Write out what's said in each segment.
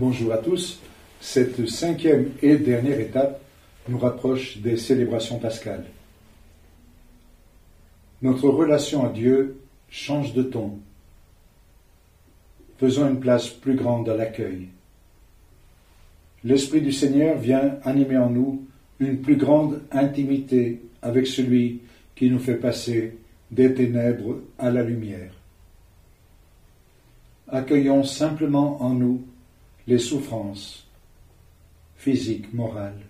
Bonjour à tous. Cette cinquième et dernière étape nous rapproche des célébrations pascales. Notre relation à Dieu change de ton. Faisons une place plus grande à l'accueil. L'Esprit du Seigneur vient animer en nous une plus grande intimité avec celui qui nous fait passer des ténèbres à la lumière. Accueillons simplement en nous les souffrances physiques, morales,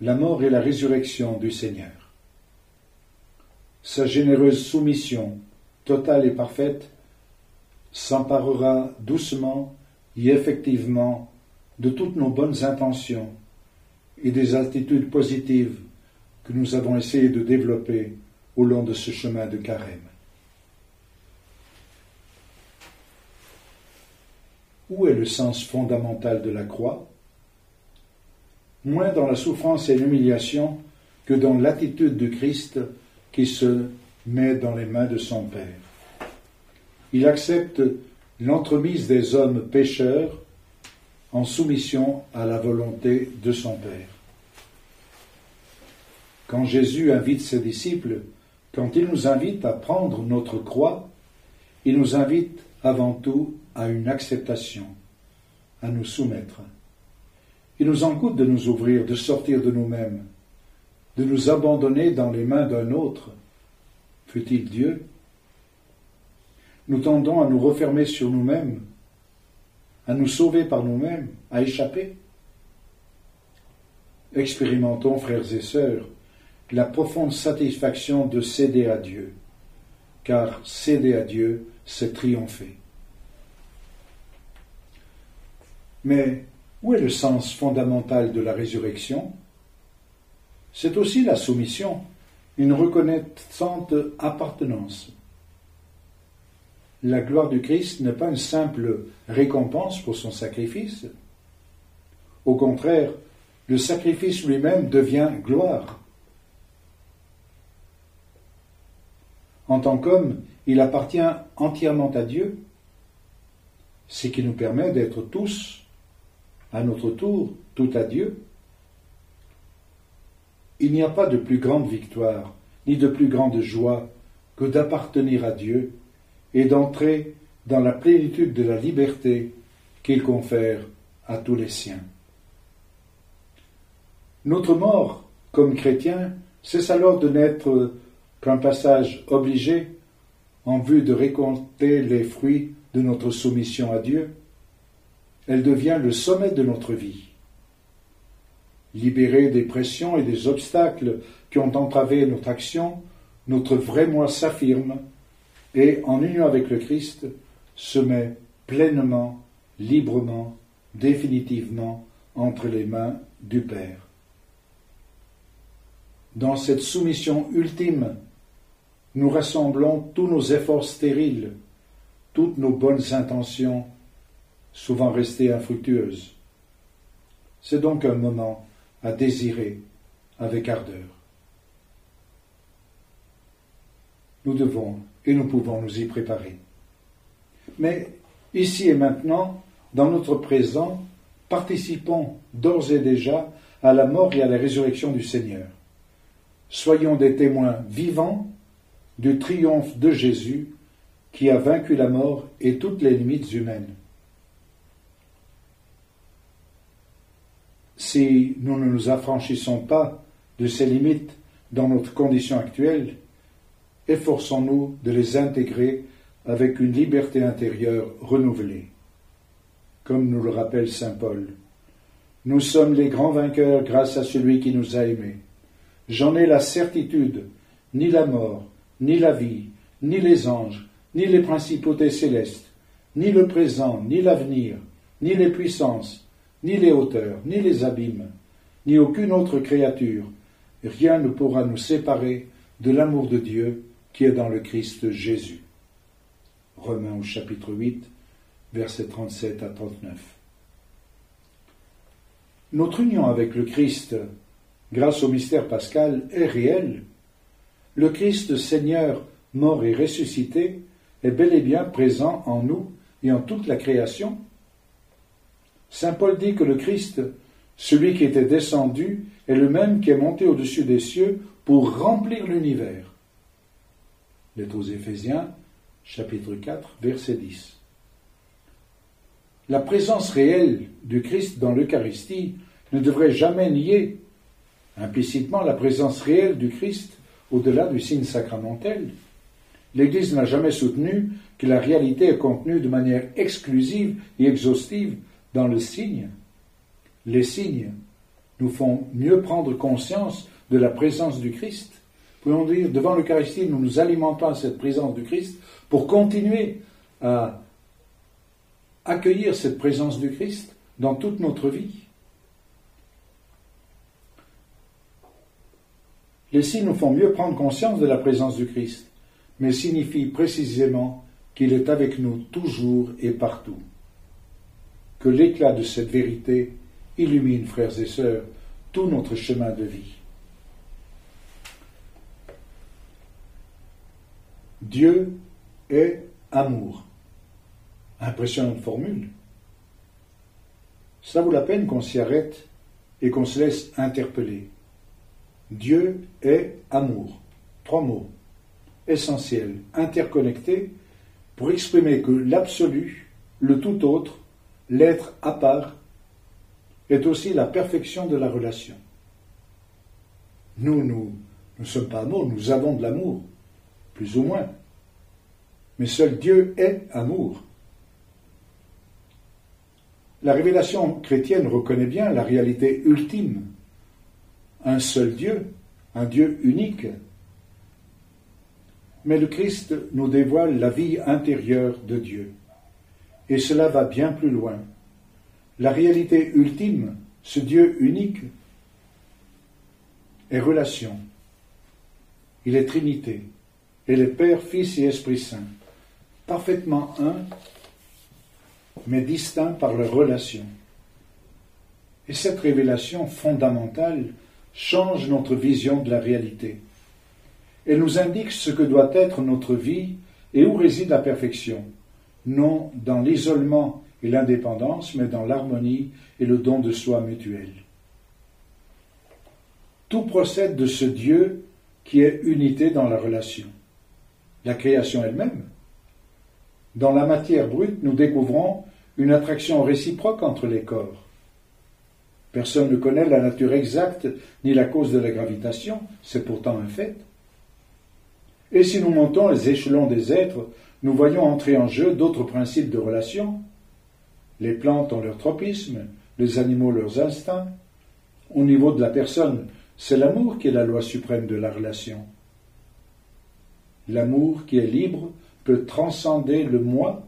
la mort et la résurrection du Seigneur. Sa généreuse soumission, totale et parfaite, s'emparera doucement et effectivement de toutes nos bonnes intentions et des attitudes positives que nous avons essayé de développer au long de ce chemin de carême. Où est le sens fondamental de la croix? Moins dans la souffrance et l'humiliation que dans l'attitude du Christ qui se met dans les mains de son Père. Il accepte l'entremise des hommes pécheurs en soumission à la volonté de son Père. Quand Jésus invite ses disciples, quand il nous invite à prendre notre croix, il nous invite avant tout à une acceptation, à nous soumettre. Il nous en coûte de nous ouvrir, de sortir de nous-mêmes, de nous abandonner dans les mains d'un autre, fut-il Dieu? Nous tendons à nous refermer sur nous-mêmes, à nous sauver par nous-mêmes, à échapper. Expérimentons, frères et sœurs, la profonde satisfaction de céder à Dieu, car céder à Dieu, c'est triompher. Mais où est le sens fondamental de la résurrection? C'est aussi la soumission, une reconnaissante appartenance. La gloire du Christ n'est pas une simple récompense pour son sacrifice. Au contraire, le sacrifice lui-même devient gloire. En tant qu'homme, il appartient entièrement à Dieu, ce qui nous permet d'être tous à notre tour tout à Dieu Il n'y a pas de plus grande victoire, ni de plus grande joie que d'appartenir à Dieu et d'entrer dans la plénitude de la liberté qu'il confère à tous les siens. Notre mort, comme chrétien, c'est alors de n'être qu'un passage obligé en vue de récolter les fruits de notre soumission à Dieu, elle devient le sommet de notre vie. Libérée des pressions et des obstacles qui ont entravé notre action, notre vrai moi s'affirme et, en union avec le Christ, se met pleinement, librement, définitivement entre les mains du Père. Dans cette soumission ultime, nous rassemblons tous nos efforts stériles, toutes nos bonnes intentions souvent restées infructueuses. C'est donc un moment à désirer avec ardeur. Nous devons et nous pouvons nous y préparer. Mais ici et maintenant, dans notre présent, participons d'ores et déjà à la mort et à la résurrection du Seigneur. Soyons des témoins vivants du triomphe de Jésus qui a vaincu la mort et toutes les limites humaines. Si nous ne nous affranchissons pas de ces limites dans notre condition actuelle, efforçons-nous de les intégrer avec une liberté intérieure renouvelée. Comme nous le rappelle Saint Paul, nous sommes les grands vainqueurs grâce à celui qui nous a aimés. J'en ai la certitude, ni la mort, ni la vie, ni les anges, ni les principautés célestes, ni le présent, ni l'avenir, ni les puissances, ni les hauteurs, ni les abîmes, ni aucune autre créature, rien ne pourra nous séparer de l'amour de Dieu qui est dans le Christ Jésus. Romains au chapitre 8, versets 37 à 39. Notre union avec le Christ, grâce au mystère pascal, est réelle. Le Christ Seigneur, mort et ressuscité, est bel et bien présent en nous et en toute la création Saint Paul dit que le Christ, celui qui était descendu, est le même qui est monté au-dessus des cieux pour remplir l'univers. Lettre aux Éphésiens, chapitre 4, verset 10. La présence réelle du Christ dans l'Eucharistie ne devrait jamais nier implicitement la présence réelle du Christ au-delà du signe sacramentel. L'Église n'a jamais soutenu que la réalité est contenue de manière exclusive et exhaustive dans le signe. Les signes nous font mieux prendre conscience de la présence du Christ. Pouvons dire, devant l'Eucharistie, nous nous alimentons à cette présence du Christ pour continuer à accueillir cette présence du Christ dans toute notre vie? Les signes nous font mieux prendre conscience de la présence du Christ, mais signifient précisément qu'il est avec nous toujours et partout. Que l'éclat de cette vérité illumine, frères et sœurs, tout notre chemin de vie. Dieu est amour. Impressionnante formule. Ça vaut la peine qu'on s'y arrête et qu'on se laisse interpeller. Dieu est amour. Trois mots essentiels, interconnectés, pour exprimer que l'absolu, le tout autre, l'être à part, est aussi la perfection de la relation. Nous, nous ne sommes pas amour, nous avons de l'amour, plus ou moins. Mais seul Dieu est amour. La révélation chrétienne reconnaît bien la réalité ultime. Un seul Dieu, un Dieu unique. Mais le Christ nous dévoile la vie intérieure de Dieu. Et cela va bien plus loin. La réalité ultime, ce Dieu unique, est relation. Il est Trinité. Il est Père, Fils et Esprit Saint. Parfaitement un, mais distincts par leur relation. Et cette révélation fondamentale change notre vision de la réalité. Elle nous indique ce que doit être notre vie et où réside la perfection, non dans l'isolement et l'indépendance, mais dans l'harmonie et le don de soi mutuel. Tout procède de ce Dieu qui est unité dans la relation. La création elle-même. Dans la matière brute, nous découvrons une attraction réciproque entre les corps. Personne ne connaît la nature exacte ni la cause de la gravitation, c'est pourtant un fait. Et si nous montons les échelons des êtres, nous voyons entrer en jeu d'autres principes de relation. Les plantes ont leur tropisme, les animaux leurs instincts. Au niveau de la personne, c'est l'amour qui est la loi suprême de la relation. L'amour qui est libre peut transcender le moi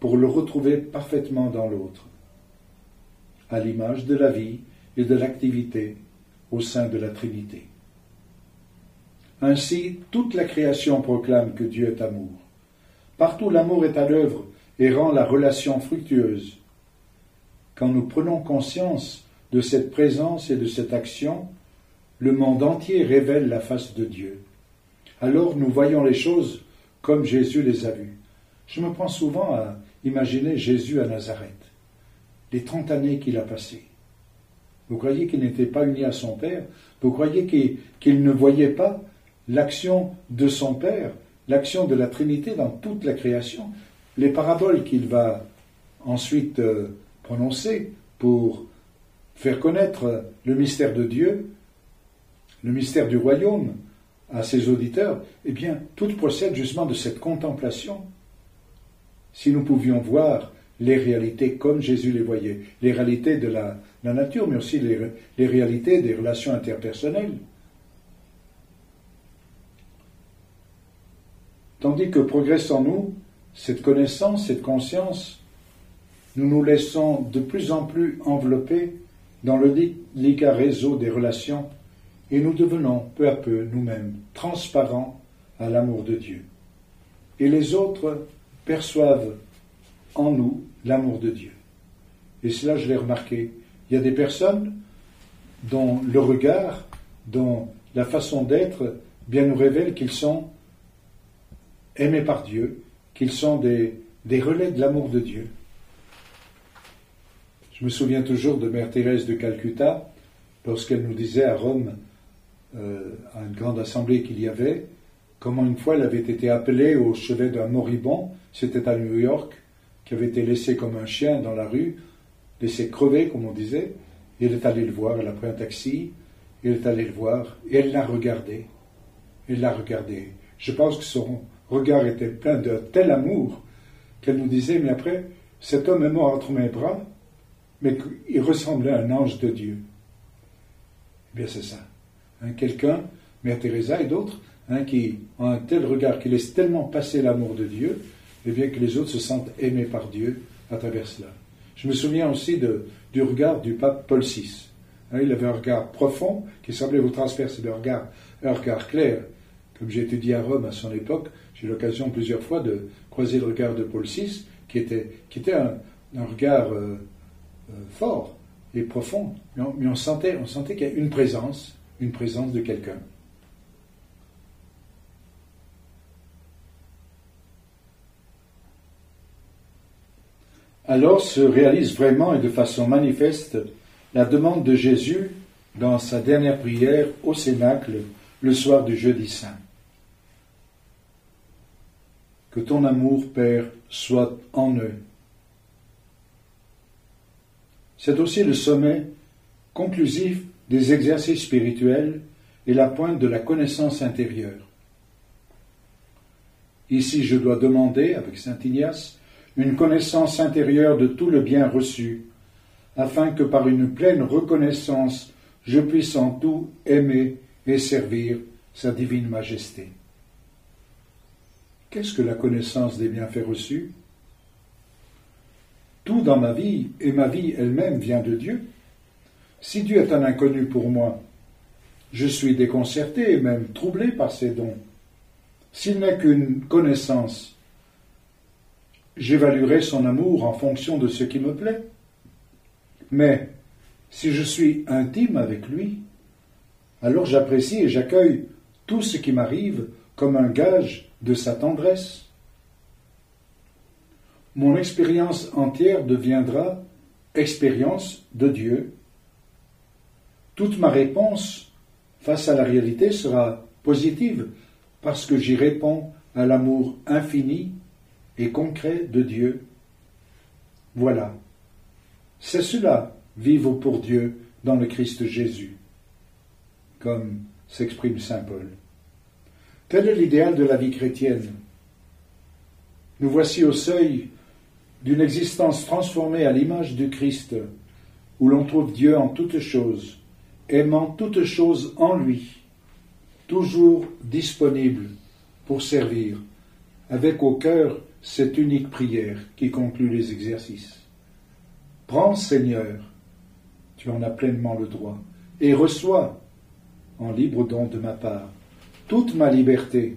pour le retrouver parfaitement dans l'autre, à l'image de la vie et de l'activité au sein de la Trinité. Ainsi, toute la création proclame que Dieu est amour. Partout l'amour est à l'œuvre et rend la relation fructueuse. Quand nous prenons conscience de cette présence et de cette action, le monde entier révèle la face de Dieu. Alors nous voyons les choses comme Jésus les a vues. Je me prends souvent à imaginer Jésus à Nazareth, les trente années qu'il a passées. Vous croyez qu'il n'était pas uni à son Père? Vous croyez qu'il ne voyait pas l'action de son Père, l'action de la Trinité dans toute la création Les paraboles qu'il va ensuite euh, prononcer pour faire connaître le mystère de Dieu, le mystère du royaume à ses auditeurs, eh bien, tout procède justement de cette contemplation si nous pouvions voir les réalités comme Jésus les voyait, les réalités de la, nature, mais aussi les réalités des relations interpersonnelles. Tandis que progresse en nous cette connaissance, cette conscience, nous nous laissons de plus en plus envelopper dans le délicat réseau des relations et nous devenons peu à peu nous-mêmes transparents à l'amour de Dieu. Et les autres perçoivent en nous l'amour de Dieu. Et cela, je l'ai remarqué. Il y a des personnes dont le regard, dont la façon d'être, bien nous révèle qu'ils sont aimés par Dieu, qu'ils sont des, relais de l'amour de Dieu. Je me souviens toujours de Mère Thérèse de Calcutta, lorsqu'elle nous disait à Rome, euh, à une grande assemblée qu'il y avait, comment une fois elle avait été appelée au chevet d'un moribond, c'était à New York, qui avait été laissé comme un chien dans la rue, laissé crever, comme on disait. Et elle est allée le voir, elle a pris un taxi, elle est allée le voir, et elle l'a regardé. Elle l'a regardé. Je pense que son regard était plein de tel amour qu'elle nous disait, mais après, cet homme est mort entre mes bras, mais qu'il ressemblait à un ange de Dieu. Eh bien, c'est ça. Hein, quelqu'un, Mère Teresa et d'autres, hein, qui ont un tel regard, qui laisse tellement passer l'amour de Dieu, et eh bien que les autres se sentent aimés par Dieu à travers cela. Je me souviens aussi du regard du pape Paul VI. Hein, il avait un regard profond qui semblait vous transpercer le regard, un regard clair. Comme j'ai étudié à Rome à son époque, j'ai eu l'occasion plusieurs fois de croiser le regard de Paul VI, qui était, qui était un, regard euh, euh, fort et profond. Mais on, sentait, on sentait qu'il y a une présence, une présence de quelqu'un. Alors se réalise vraiment et de façon manifeste la demande de Jésus dans sa dernière prière au Cénacle le soir du jeudi saint. Que ton amour, Père, soit en eux. C'est aussi le sommet conclusif des exercices spirituels et la pointe de la connaissance intérieure. Ici, je dois demander, avec saint Ignace, une connaissance intérieure de tout le bien reçu, afin que par une pleine reconnaissance je puisse en tout aimer et servir sa divine majesté. Qu'est-ce que la connaissance des bienfaits reçus? Tout dans ma vie et ma vie elle-même vient de Dieu. Si Dieu est un inconnu pour moi, je suis déconcerté et même troublé par ses dons. S'il n'est qu'une connaissance, j'évaluerai son amour en fonction de ce qui me plaît. Mais si je suis intime avec lui, alors j'apprécie et j'accueille tout ce qui m'arrive comme un gage de sa tendresse. Mon expérience entière deviendra expérience de Dieu. Toute ma réponse face à la réalité sera positive parce que j'y réponds à l'amour infini et concret de Dieu. Voilà c'est cela, vivre pour Dieu dans le Christ Jésus, comme s'exprime Saint Paul. Tel est l'idéal de la vie chrétienne. Nous voici au seuil d'une existence transformée à l'image du Christ, où l'on trouve Dieu en toutes choses, aimant toutes choses en lui, toujours disponible pour servir, avec au cœur cette unique prière qui conclut les exercices. Prends, Seigneur, tu en as pleinement le droit, et reçois, en libre don de ma part, toute ma liberté,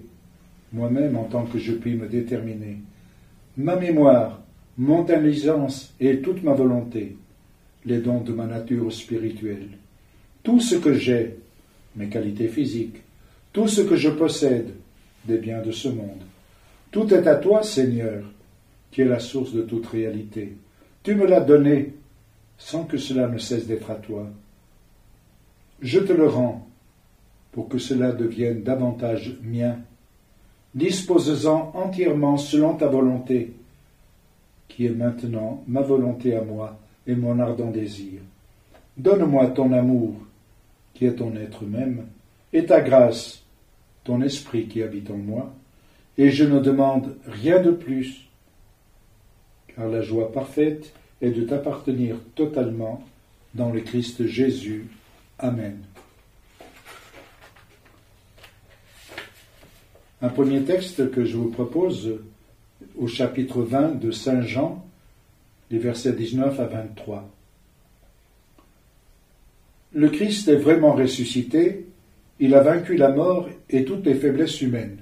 moi-même en tant que je puis me déterminer, ma mémoire, mon intelligence et toute ma volonté, les dons de ma nature spirituelle, tout ce que j'ai, mes qualités physiques, tout ce que je possède, des biens de ce monde. Tout est à toi, Seigneur, qui est la source de toute réalité. Tu me l'as donné sans que cela ne cesse d'être à toi. Je te le rends pour que cela devienne davantage mien. Dispose-en entièrement selon ta volonté, qui est maintenant ma volonté à moi et mon ardent désir. Donne-moi ton amour, qui est ton être même, et ta grâce, ton esprit qui habite en moi, et je ne demande rien de plus car la joie parfaite est de t'appartenir totalement dans le Christ Jésus. Amen. Un premier texte que je vous propose au chapitre 20 de Saint Jean, les versets 19 à 23. Le Christ est vraiment ressuscité, il a vaincu la mort et toutes les faiblesses humaines.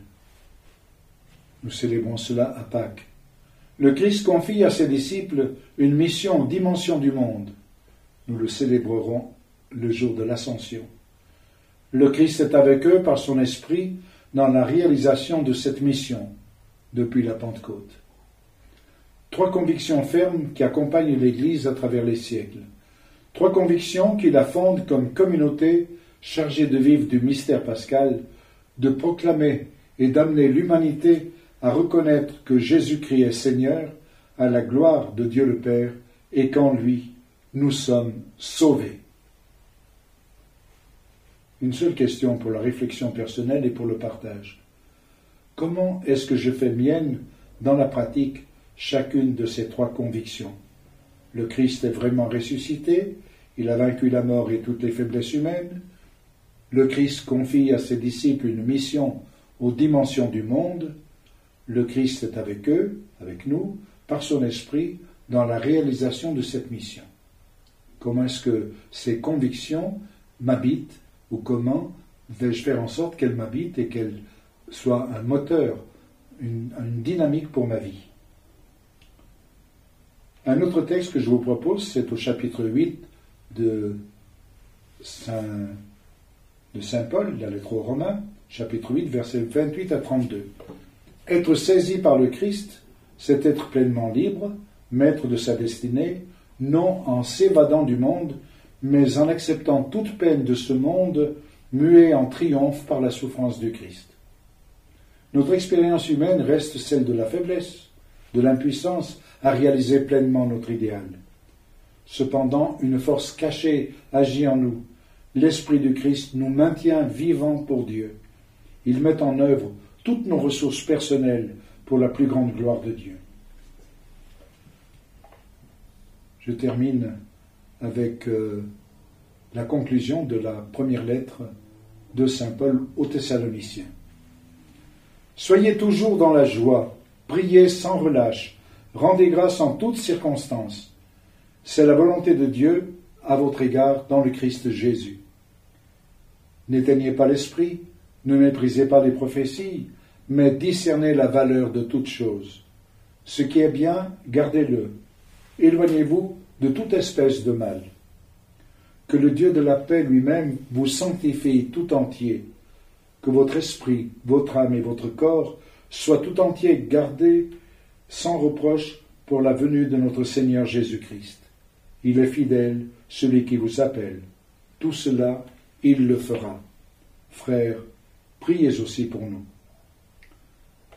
Nous célébrons cela à Pâques le Christ confie à ses disciples une mission dimension du monde. Nous le célébrerons le jour de l'ascension. Le Christ est avec eux par son esprit dans la réalisation de cette mission depuis la Pentecôte. Trois convictions fermes qui accompagnent l'Église à travers les siècles. Trois convictions qui la fondent comme communauté chargée de vivre du mystère pascal, de proclamer et d'amener l'humanité à reconnaître que Jésus-Christ est Seigneur à la gloire de Dieu le Père et qu'en lui nous sommes sauvés. Une seule question pour la réflexion personnelle et pour le partage. Comment est-ce que je fais mienne dans la pratique chacune de ces trois convictions? Le Christ est vraiment ressuscité, il a vaincu la mort et toutes les faiblesses humaines, le Christ confie à ses disciples une mission aux dimensions du monde, le Christ est avec eux, avec nous, par son esprit, dans la réalisation de cette mission. Comment est-ce que ces convictions m'habitent ou comment vais-je faire en sorte qu'elles m'habitent et qu'elles soient un moteur, une, dynamique pour ma vie? Un autre texte que je vous propose, c'est au chapitre 8 de Saint, de Saint Paul, la lettre aux Romains, chapitre 8, versets 28 à 32. Être saisi par le Christ, c'est être pleinement libre, maître de sa destinée, non en s'évadant du monde, mais en acceptant toute peine de ce monde, muet en triomphe par la souffrance du Christ. Notre expérience humaine reste celle de la faiblesse, de l'impuissance à réaliser pleinement notre idéal. Cependant, une force cachée agit en nous. L'Esprit du Christ nous maintient vivants pour Dieu. Il met en œuvre toutes nos ressources personnelles pour la plus grande gloire de Dieu. Je termine avec euh, la conclusion de la première lettre de Saint Paul aux Thessaloniciens. Soyez toujours dans la joie, priez sans relâche, rendez grâce en toutes circonstances. C'est la volonté de Dieu à votre égard dans le Christ Jésus. N'éteignez pas l'esprit, ne méprisez pas les prophéties, mais discernez la valeur de toutes choses. Ce qui est bien, gardez-le. Éloignez-vous de toute espèce de mal. Que le Dieu de la paix lui-même vous sanctifie tout entier, que votre esprit, votre âme et votre corps soient tout entiers gardés sans reproche pour la venue de notre Seigneur Jésus-Christ. Il est fidèle, celui qui vous appelle. Tout cela, il le fera. Frères, priez aussi pour nous.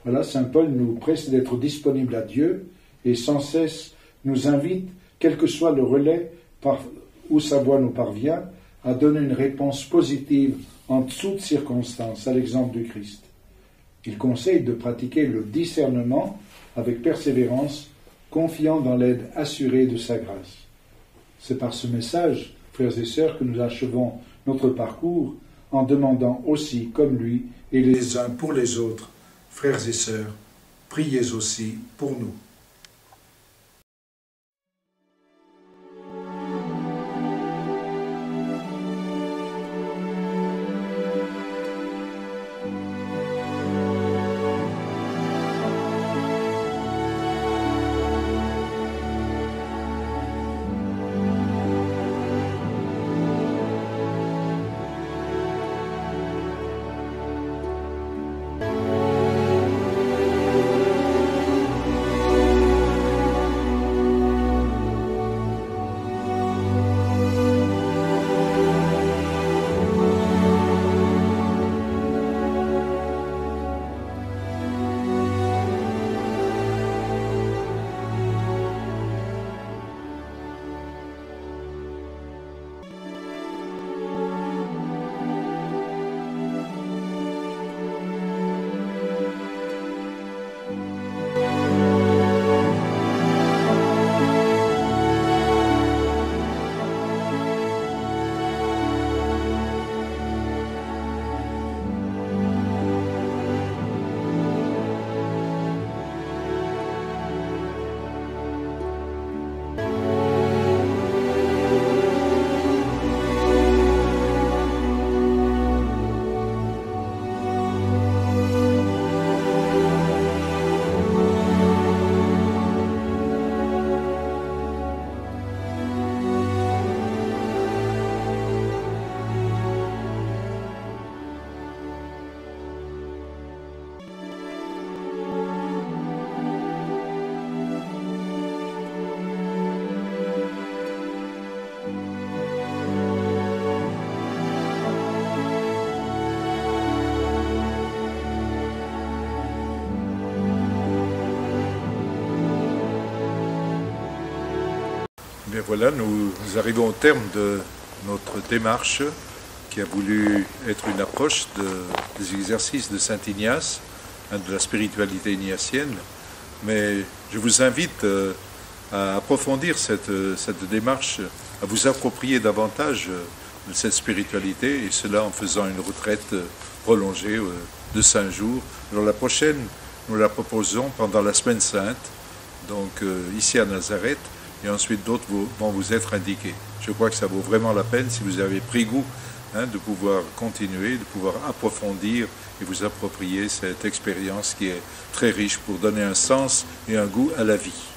Voilà, Saint Paul nous presse d'être disponibles à Dieu et sans cesse nous invite quel que soit le relais par où sa voix nous parvient, à donner une réponse positive en toutes circonstances, à l'exemple du Christ. Il conseille de pratiquer le discernement avec persévérance, confiant dans l'aide assurée de sa grâce. C'est par ce message, frères et sœurs, que nous achevons notre parcours en demandant aussi, comme lui, et les uns pour les autres, frères et sœurs, priez aussi pour nous. Voilà, nous, arrivons au terme de notre démarche qui a voulu être une approche des exercices de Saint Ignace, hein, de la spiritualité ignatienne. Mais je vous invite euh, à approfondir cette, cette, démarche, à vous approprier davantage de cette spiritualité, et cela en faisant une retraite prolongée euh, de cinq jours. Alors la prochaine, nous la proposons pendant la semaine sainte, donc euh, ici à Nazareth, et ensuite d'autres vont vous être indiqués. Je crois que ça vaut vraiment la peine si vous avez pris goût hein, de pouvoir continuer, de pouvoir approfondir et vous approprier cette expérience qui est très riche pour donner un sens et un goût à la vie.